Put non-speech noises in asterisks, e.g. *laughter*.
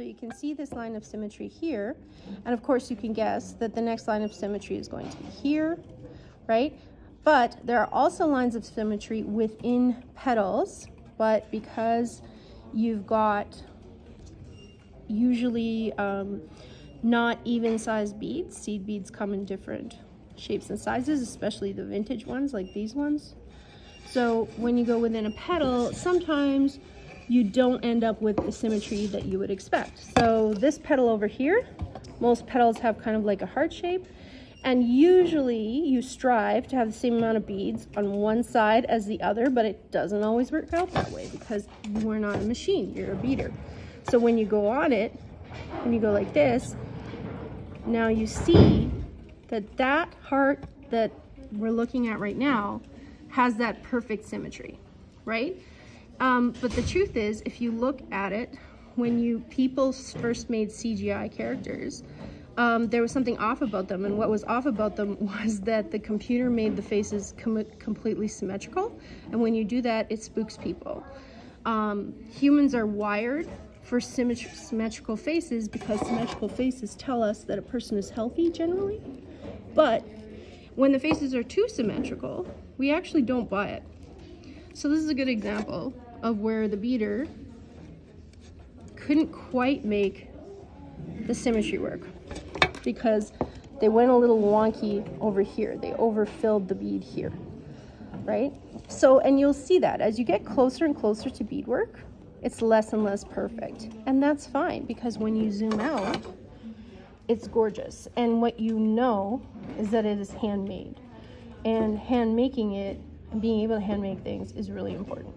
So you can see this line of symmetry here. And of course you can guess that the next line of symmetry is going to be here, right? But there are also lines of symmetry within petals, but because you've got usually um, not even sized beads, seed beads come in different shapes and sizes, especially the vintage ones like these ones. So when you go within a petal, sometimes you don't end up with the symmetry that you would expect. So this petal over here, most petals have kind of like a heart shape. And usually you strive to have the same amount of beads on one side as the other, but it doesn't always work out that way because you are not a machine, you're a beader. So when you go on it, and you go like this, now you see that that heart that we're looking at right now has that perfect symmetry, right? Um, but the truth is, if you look at it, when you people first made CGI characters, um, there was something off about them. And what was off about them *laughs* was that the computer made the faces com completely symmetrical. And when you do that, it spooks people. Um, humans are wired for symmetri symmetrical faces because symmetrical faces tell us that a person is healthy generally. But when the faces are too symmetrical, we actually don't buy it. So this is a good example of where the beader couldn't quite make the symmetry work because they went a little wonky over here. They overfilled the bead here, right? So, and you'll see that as you get closer and closer to beadwork, it's less and less perfect. And that's fine because when you zoom out, it's gorgeous. And what you know is that it is handmade. And hand making it, being able to hand make things is really important.